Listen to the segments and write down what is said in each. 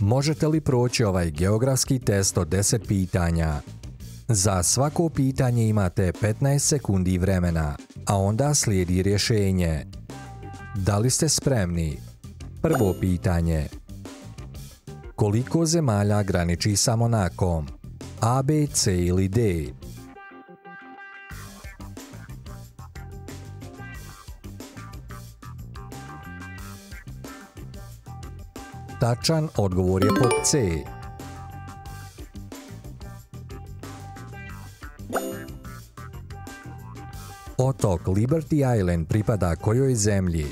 Možete li proći ovaj geografski test od 10 pitanja? Za svako pitanje imate 15 sekundi vremena, a onda slijedi rješenje. Da li ste spremni? Prvo pitanje. Koliko zemalja graniči sa Monakom? A, B, C ili D? Tačan odgovor je pod C. Otok Liberty Island pripada kojoj zemlji?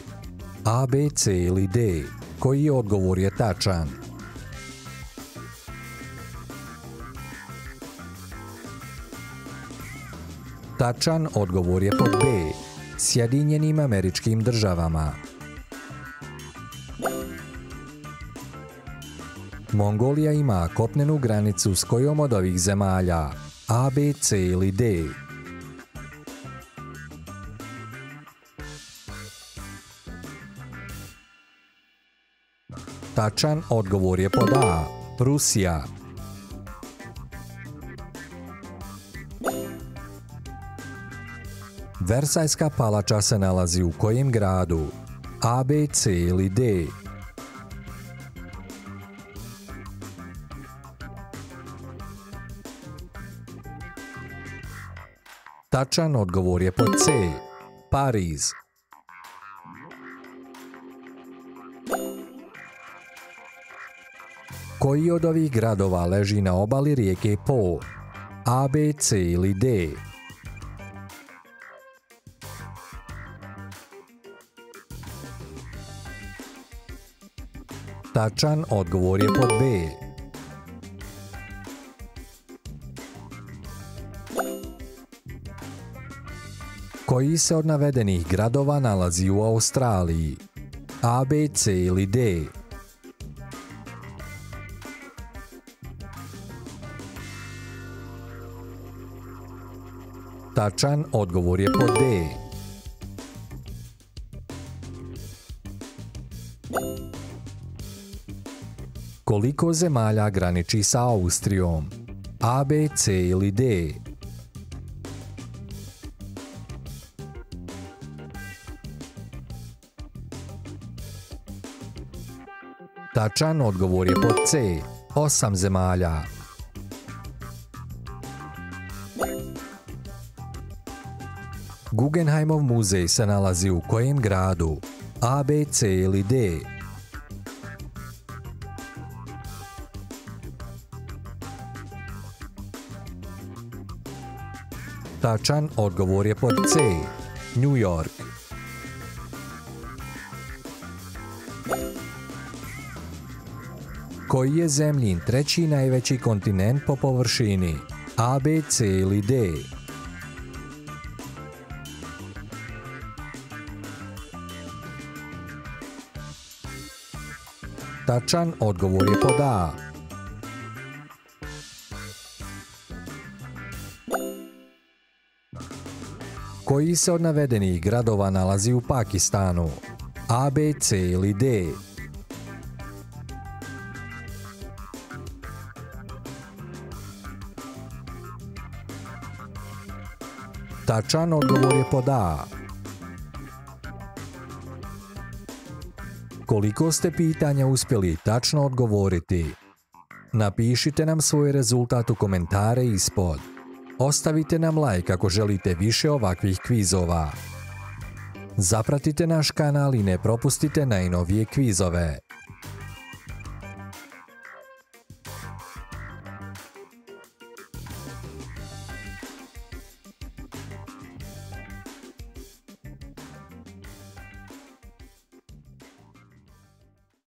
A, B, C ili D? Koji odgovor je tačan? Tačan odgovor je pod B. Sjedinjenim američkim državama. Mongolija ima kopnenu granicu s kojom od ovih zemalja? A, B, C ili D? Tačan odgovor je pod A. Rusija. Versajska palača se nalazi u kojem gradu? A, B, C ili D? Tačan odgovor je pod C. Pariz. Koji od ovih gradova leži na obali rijeke Po? A, B, C ili D? Tačan odgovor je pod B. Koji se od navedenih gradova nalazi u Australiji? A, B, C ili D? Tačan odgovor je pod D. Koliko zemalja graniči sa Austrijom? A, B, C ili D? Tačan odgovor je pod C. Osam zemalja. Guggenheimov muzej se nalazi u kojem gradu? A, B, C ili D? Tačan odgovor je pod C. New York. Koji je zemljin treći najveći kontinent po površini? A, B, C ili D? Tačan odgovor je pod A. Koji se od navedenih gradova nalazi u Pakistanu? A, B, C ili D? Tačan odgovor je pod A. Koliko ste pitanja uspjeli tačno odgovoriti? Napišite nam svoj rezultat u komentare ispod. Ostavite nam like ako želite više ovakvih kvizova. Zapratite naš kanal i ne propustite najnovije kvizove.